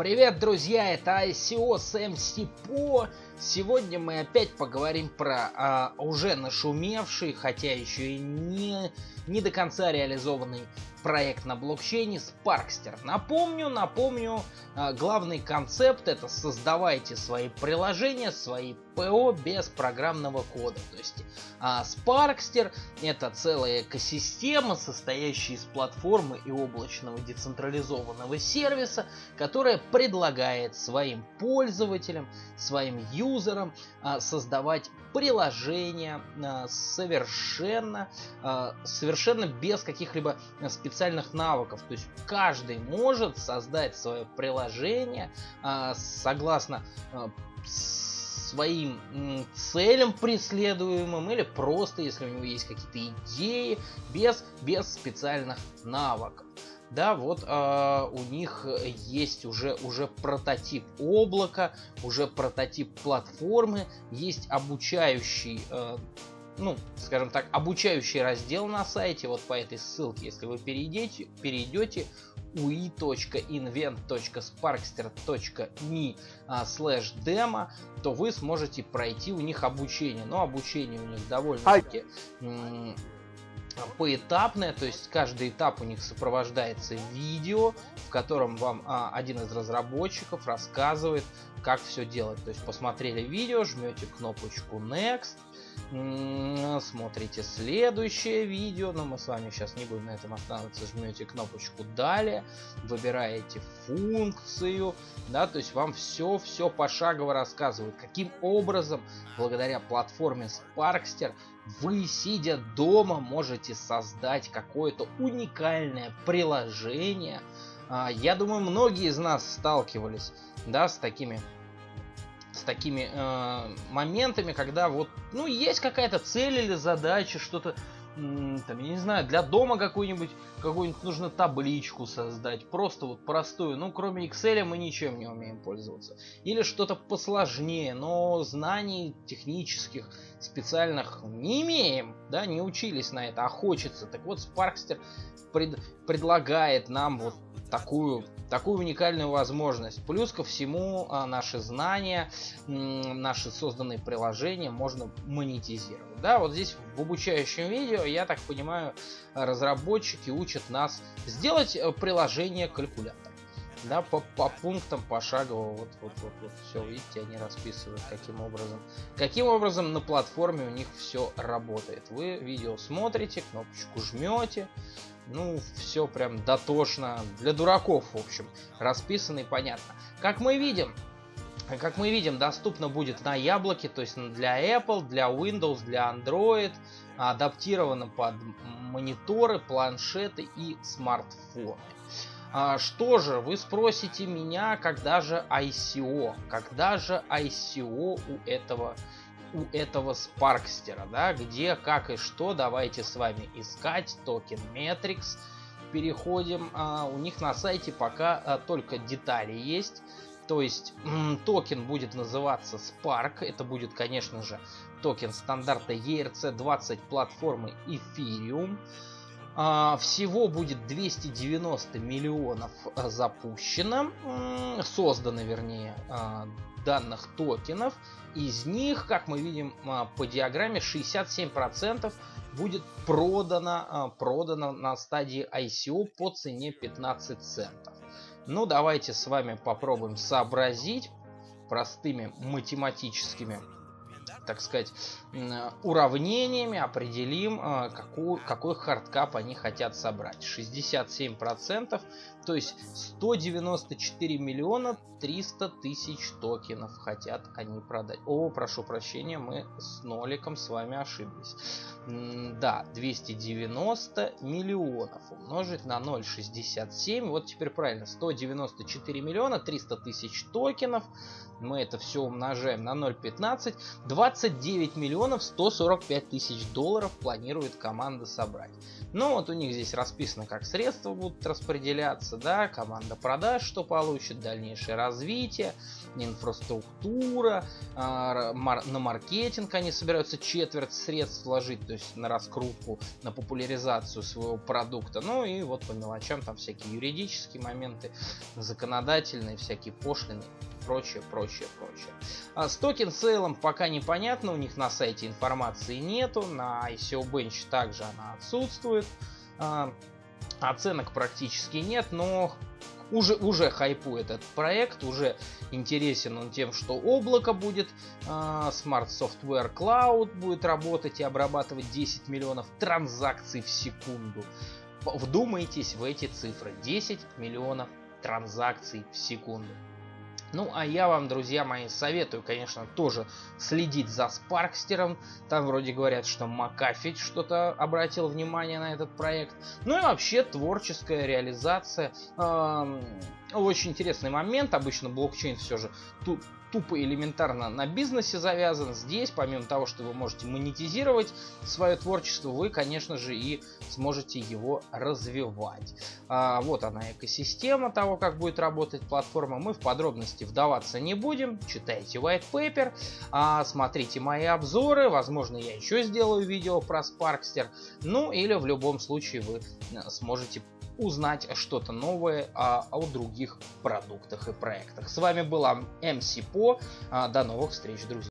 Привет, друзья, это ICO с MC Po. Сегодня мы опять поговорим про а, уже нашумевший, хотя еще и не, не до конца реализованный проект на блокчейне Sparkster. Напомню, напомню, а, главный концепт это создавайте свои приложения, свои ПО без программного кода. То есть а, Sparkster это целая экосистема, состоящая из платформы и облачного децентрализованного сервиса, которая предлагает своим пользователям, своим юзерам а, создавать приложения совершенно, совершенно без каких-либо специальных специальных навыков. То есть каждый может создать свое приложение а, согласно а, своим целям преследуемым или просто если у него есть какие-то идеи без, без специальных навыков. Да, вот э, у них есть уже, уже прототип облака, уже прототип платформы, есть обучающий э, ну, скажем так, обучающий раздел на сайте, вот по этой ссылке, если вы перейдете, перейдете ui.invent.sparkster.me slash demo, то вы сможете пройти у них обучение. Но обучение у них довольно-таки поэтапное, то есть каждый этап у них сопровождается видео, в котором вам а, один из разработчиков рассказывает, как все делать. То есть посмотрели видео, жмете кнопочку Next, смотрите следующее видео, но мы с вами сейчас не будем на этом останавливаться, жмете кнопочку далее, выбираете функцию, да, то есть вам все-все пошагово рассказывают, каким образом, благодаря платформе Sparkster, вы, сидя дома, можете создать какое-то уникальное приложение. А, я думаю, многие из нас сталкивались, да, с такими с такими э, моментами, когда вот, ну, есть какая-то цель или задача, что-то, там, я не знаю, для дома какую-нибудь, какую-нибудь нужно табличку создать, просто вот простую, ну, кроме Excel мы ничем не умеем пользоваться. Или что-то посложнее, но знаний технических, специальных не имеем, да, не учились на это, а хочется. Так вот, Sparkster пред, предлагает нам вот такую, такую уникальную возможность. Плюс ко всему а, наши знания, наши созданные приложения можно монетизировать. Да, вот здесь в обучающем видео, я так понимаю, разработчики учат нас сделать э, приложение калькулятор. Да, по, по пунктам, пошагово, вот, вот, вот, вот, все, видите, они расписывают, каким образом, каким образом на платформе у них все работает. Вы видео смотрите, кнопочку жмете, ну, все прям дотошно. Для дураков, в общем. Расписано и понятно. Как мы видим, как мы видим, доступно будет на яблоке, то есть для Apple, для Windows, для Android, адаптировано под мониторы, планшеты и смартфоны. А, что же, вы спросите меня, когда же ICO? Когда же ICO у этого у этого Спаркстера, да, где, как и что, давайте с вами искать token metrics. Переходим, а, у них на сайте пока а, только детали есть. То есть токен будет называться Spark. Это будет, конечно же, токен стандарта ERC20 платформы Ethereum. А, всего будет 290 миллионов а, запущено, создано, вернее, а, данных токенов. Из них, как мы видим а, по диаграмме, 67% будет продано, продано на стадии ICO по цене 15 центов. Ну, давайте с вами попробуем сообразить простыми математическими так сказать, уравнениями определим, а, какой, какой hard cap они хотят собрать. 67%, то есть 194 миллиона 300 тысяч токенов хотят они продать. О, прошу прощения, мы с ноликом с вами ошиблись. Да, 290 миллионов умножить на 0,67. Вот теперь правильно, 194 миллиона 300 тысяч токенов. Мы это все умножаем на 0,15. 20 29 миллионов 145 тысяч долларов планирует команда собрать. Ну вот у них здесь расписано, как средства будут распределяться, да, команда продаж, что получит, дальнейшее развитие, инфраструктура, мар на маркетинг они собираются четверть средств вложить, то есть на раскрутку, на популяризацию своего продукта. Ну и вот по мелочам там всякие юридические моменты, законодательные, всякие пошлины прочее, прочее, прочее. А с токен сейлом пока непонятно, у них на сайте информации нету, на ICO Bench также она отсутствует. А, оценок практически нет, но уже, уже хайпует этот проект, уже интересен он тем, что облако будет, а, Smart Software Cloud будет работать и обрабатывать 10 миллионов транзакций в секунду. Вдумайтесь в эти цифры. 10 миллионов транзакций в секунду. Ну, а я вам, друзья мои, советую, конечно, тоже следить за Спаркстером. Там вроде говорят, что Макафи что-то обратил внимание на этот проект. Ну и вообще творческая реализация. Эм, очень интересный момент. Обычно блокчейн все же тут тупо элементарно на бизнесе завязан. Здесь, помимо того, что вы можете монетизировать свое творчество, вы, конечно же, и сможете его развивать. А, вот она экосистема того, как будет работать платформа. Мы в подробности вдаваться не будем. Читайте white paper, а, смотрите мои обзоры. Возможно, я еще сделаю видео про Sparkster. Ну, или в любом случае вы э, сможете узнать что-то новое о, о других продуктах и проектах. С вами была МС По. До новых встреч, друзья.